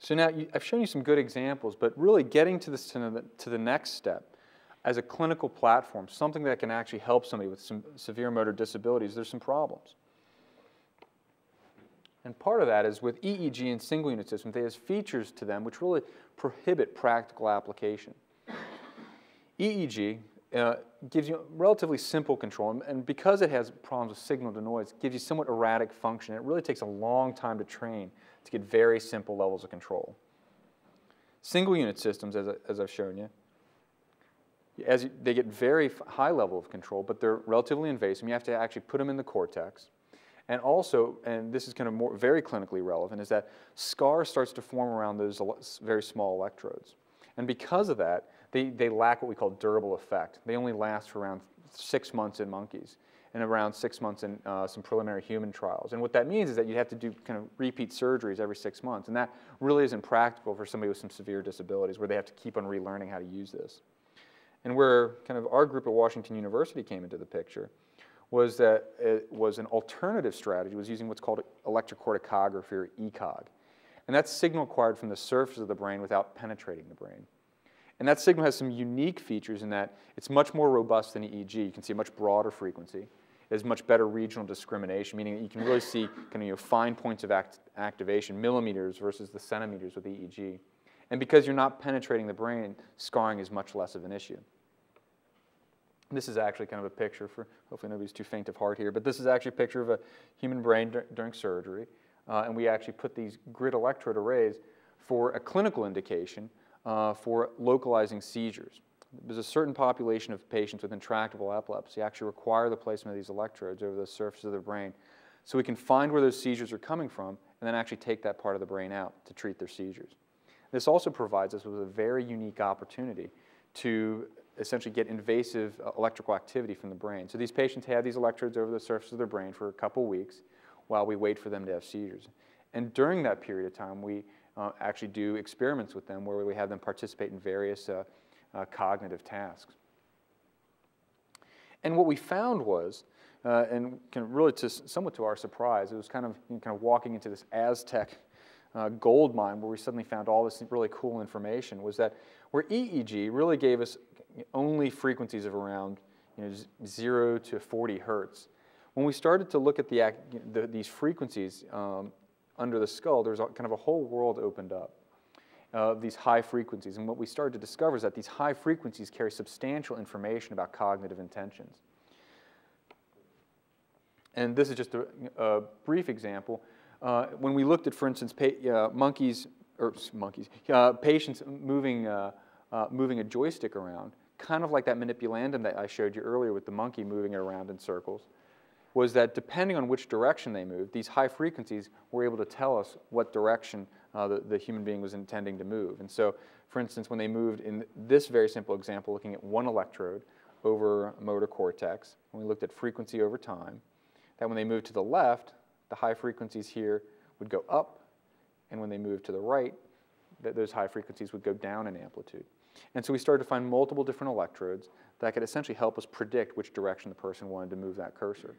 So now you, I've shown you some good examples, but really getting to, this, to, the, to the next step as a clinical platform, something that can actually help somebody with some severe motor disabilities, there's some problems. And part of that is with EEG and single unit systems, they have features to them which really prohibit practical application. EEG uh, gives you relatively simple control, and because it has problems with signal to noise, gives you somewhat erratic function. It really takes a long time to train to get very simple levels of control. Single unit systems, as, I, as I've shown you, as you, they get very high level of control, but they're relatively invasive. You have to actually put them in the cortex. And also, and this is kind of more very clinically relevant, is that scar starts to form around those very small electrodes. And because of that, they, they lack what we call durable effect. They only last for around six months in monkeys and around six months in uh, some preliminary human trials. And what that means is that you have to do kind of repeat surgeries every six months. And that really isn't practical for somebody with some severe disabilities where they have to keep on relearning how to use this. And where kind of our group at Washington University came into the picture was that it was an alternative strategy, was using what's called electrocorticography or ECOG. And that's signal acquired from the surface of the brain without penetrating the brain. And that signal has some unique features in that it's much more robust than EEG. You can see a much broader frequency. It has much better regional discrimination, meaning that you can really see kind of you know, fine points of act activation, millimeters versus the centimeters with EEG. And because you're not penetrating the brain, scarring is much less of an issue. This is actually kind of a picture for, hopefully nobody's too faint of heart here, but this is actually a picture of a human brain during surgery. Uh, and we actually put these grid electrode arrays for a clinical indication uh, for localizing seizures. There's a certain population of patients with intractable epilepsy actually require the placement of these electrodes over the surface of the brain so we can find where those seizures are coming from and then actually take that part of the brain out to treat their seizures. This also provides us with a very unique opportunity to essentially get invasive uh, electrical activity from the brain. So these patients have these electrodes over the surface of their brain for a couple weeks while we wait for them to have seizures. And during that period of time, we uh, actually do experiments with them where we have them participate in various uh, uh, cognitive tasks. And what we found was, uh, and kind of really to, somewhat to our surprise, it was kind of, you know, kind of walking into this Aztec uh, gold mine where we suddenly found all this really cool information, was that where EEG really gave us only frequencies of around you know, 0 to 40 hertz. When we started to look at the, the these frequencies um, under the skull, there's kind of a whole world opened up of these high frequencies. And what we started to discover is that these high frequencies carry substantial information about cognitive intentions. And this is just a, a brief example. Uh, when we looked at, for instance, uh, monkeys, or monkeys, uh, patients moving, uh, uh, moving a joystick around, kind of like that manipulandum that I showed you earlier with the monkey moving it around in circles, was that depending on which direction they moved, these high frequencies were able to tell us what direction uh, the, the human being was intending to move. And so, for instance, when they moved in this very simple example, looking at one electrode over motor cortex, when we looked at frequency over time, that when they moved to the left, the high frequencies here would go up, and when they moved to the right, that those high frequencies would go down in amplitude. And so we started to find multiple different electrodes that could essentially help us predict which direction the person wanted to move that cursor.